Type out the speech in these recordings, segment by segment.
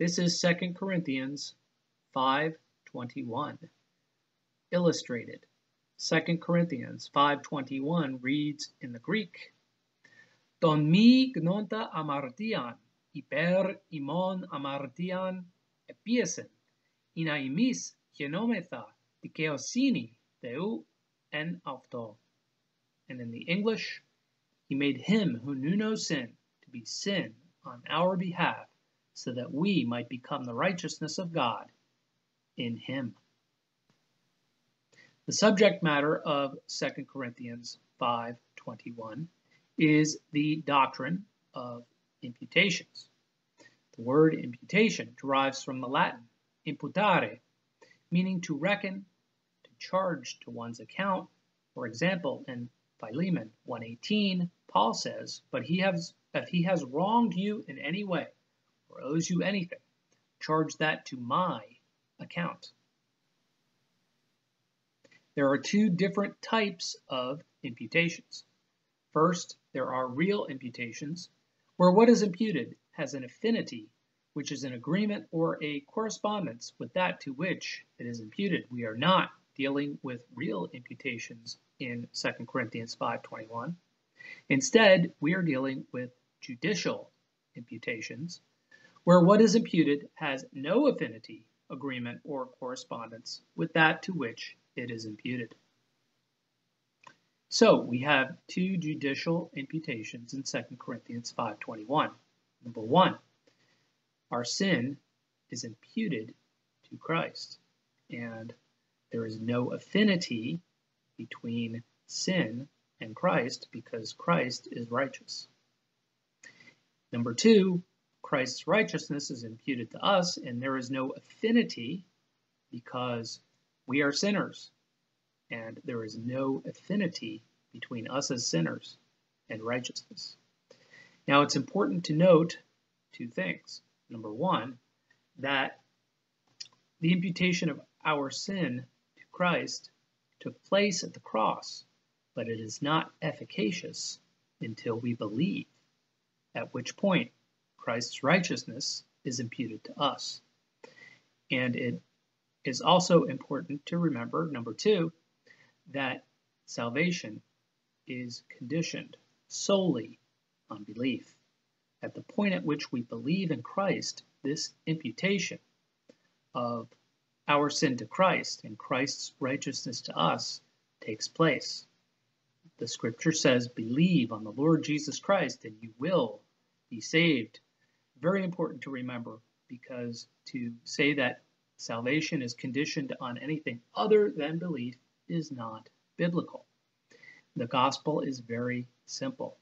This is 2 Corinthians 5:21. Illustrated. 2 Corinthians 5:21 reads in the Greek, Don mi gnonta amartian, hyper imon amartian epiesen, ina imis genometha dikeosini deu en auto. And in the English, he made him who knew no sin to be sin on our behalf, so that we might become the righteousness of God in him. The subject matter of 2 Corinthians 5:21 is the doctrine of imputations. The word imputation derives from the Latin imputare, meaning to reckon, to charge to one's account. For example, in Philemon 1:18, Paul says, "But he has if he has wronged you in any way or owes you anything, charge that to my account." There are two different types of imputations. First, there are real imputations, where what is imputed has an affinity, which is an agreement or a correspondence with that to which it is imputed. We are not dealing with real imputations in 2 Corinthians 5.21. Instead, we are dealing with judicial imputations, where what is imputed has no affinity, agreement, or correspondence with that to which it is imputed. So we have two judicial imputations in 2 Corinthians 5.21. Number one, our sin is imputed to Christ, and there is no affinity between sin and Christ because Christ is righteous. Number two, Christ's righteousness is imputed to us, and there is no affinity because we are sinners, and there is no affinity between us as sinners and righteousness. Now, it's important to note two things. Number one, that the imputation of our sin to Christ took place at the cross, but it is not efficacious until we believe, at which point Christ's righteousness is imputed to us. And it is also important to remember, number two, that salvation is conditioned solely on belief. At the point at which we believe in Christ, this imputation of our sin to Christ and Christ's righteousness to us takes place. The scripture says, Believe on the Lord Jesus Christ and you will be saved. Very important to remember because to say that salvation is conditioned on anything other than belief is not biblical. The gospel is very simple.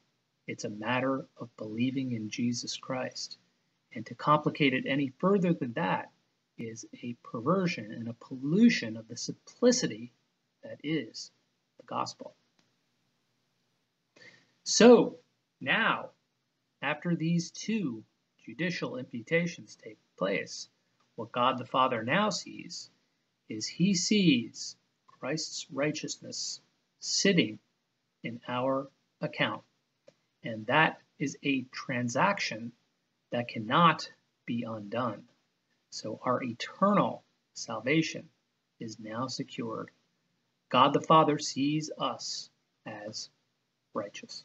It's a matter of believing in Jesus Christ. And to complicate it any further than that is a perversion and a pollution of the simplicity that is the gospel. So now, after these two judicial imputations take place, what God the Father now sees is he sees Christ's righteousness sitting in our account. And that is a transaction that cannot be undone. So our eternal salvation is now secured. God the Father sees us as righteous.